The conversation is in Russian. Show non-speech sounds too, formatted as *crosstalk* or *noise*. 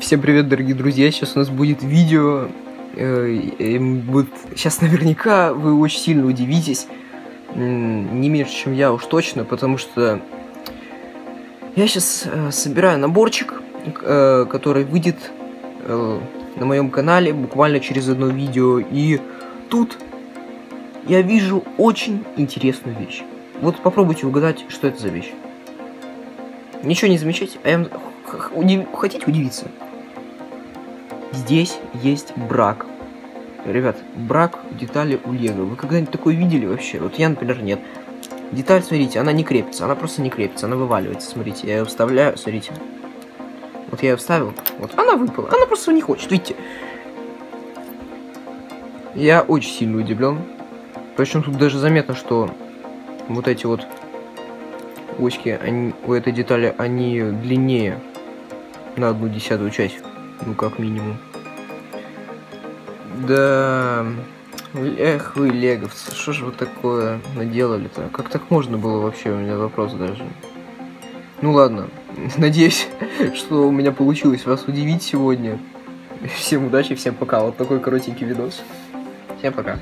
Всем привет, дорогие друзья! Сейчас у нас будет видео. э, э, будет... Сейчас наверняка вы очень сильно удивитесь. Не меньше, чем я уж точно, потому что я сейчас собираю наборчик, э, который выйдет э, на моем канале буквально через одно видео. И тут я вижу очень интересную вещь. Вот попробуйте угадать, что это за вещь. Ничего не замечать, а я удив- хотите удивиться? Здесь есть брак. Ребят, брак детали у Лего. Вы когда-нибудь такое видели вообще? Вот я, например, нет. Деталь, смотрите, она не крепится, она просто не крепится, она вываливается. Смотрите, я ее вставляю, смотрите. Вот я ее вставил, вот она выпала, она просто не хочет, видите? Я очень сильно удивлен. Причем тут даже заметно, что вот эти вот оськи, они, у этой детали, они длиннее на одну десятую часть. Ну, как минимум. Да... Эх вы, леговцы, что же вы такое наделали-то? Как так можно было вообще? У меня вопрос даже. Ну ладно, *laughs* надеюсь, что у меня получилось вас удивить сегодня. Всем удачи, всем пока. Вот такой коротенький видос. Всем пока.